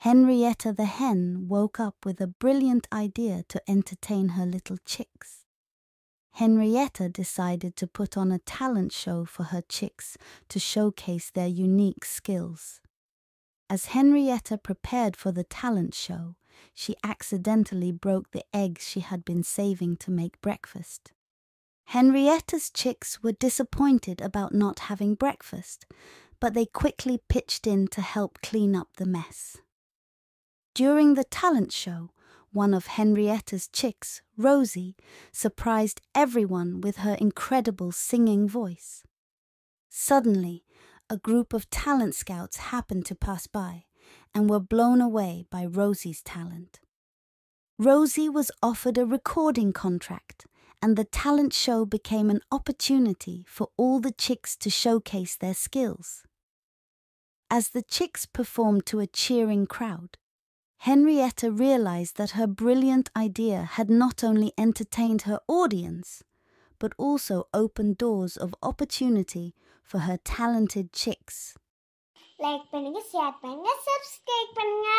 Henrietta the hen woke up with a brilliant idea to entertain her little chicks. Henrietta decided to put on a talent show for her chicks to showcase their unique skills. As Henrietta prepared for the talent show, she accidentally broke the eggs she had been saving to make breakfast. Henrietta's chicks were disappointed about not having breakfast, but they quickly pitched in to help clean up the mess. During the talent show, one of Henrietta's chicks, Rosie, surprised everyone with her incredible singing voice. Suddenly, a group of talent scouts happened to pass by and were blown away by Rosie's talent. Rosie was offered a recording contract, and the talent show became an opportunity for all the chicks to showcase their skills. As the chicks performed to a cheering crowd, Henrietta realized that her brilliant idea had not only entertained her audience, but also opened doors of opportunity for her talented chicks. Like பண்ணுங்க share பண்ணுங்க subscribe பண்ணுங்க